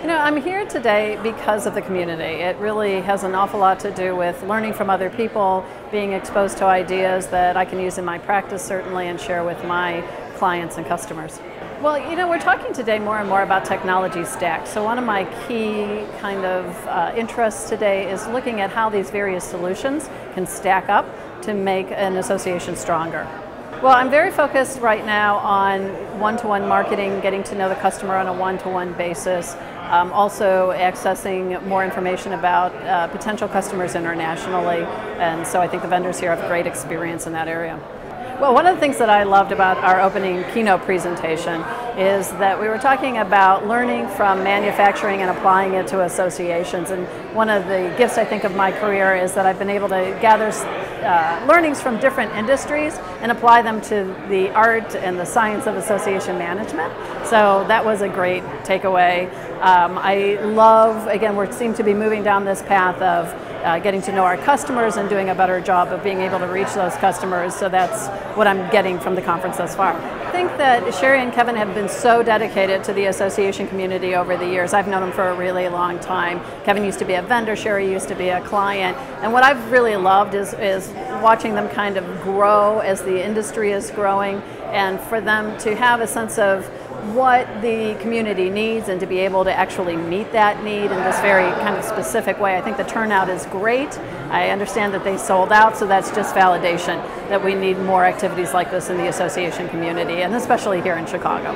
You know, I'm here today because of the community. It really has an awful lot to do with learning from other people, being exposed to ideas that I can use in my practice certainly and share with my clients and customers. Well, you know, we're talking today more and more about technology stacks. So one of my key kind of uh, interests today is looking at how these various solutions can stack up to make an association stronger. Well, I'm very focused right now on one-to-one marketing, getting to know the customer on a one-to-one basis, um, also accessing more information about uh, potential customers internationally, and so I think the vendors here have great experience in that area. Well, one of the things that I loved about our opening keynote presentation is that we were talking about learning from manufacturing and applying it to associations. And one of the gifts I think of my career is that I've been able to gather uh, learnings from different industries and apply them to the art and the science of association management. So that was a great takeaway. Um, I love, again, we seem to be moving down this path of uh, getting to know our customers and doing a better job of being able to reach those customers. So that's what I'm getting from the conference thus far. I think that Sherry and Kevin have been so dedicated to the association community over the years. I've known them for a really long time. Kevin used to be a vendor, Sherry used to be a client. And what I've really loved is, is watching them kind of grow as the industry is growing and for them to have a sense of what the community needs and to be able to actually meet that need in this very kind of specific way. I think the turnout is great. I understand that they sold out, so that's just validation that we need more activities like this in the association community, and especially here in Chicago.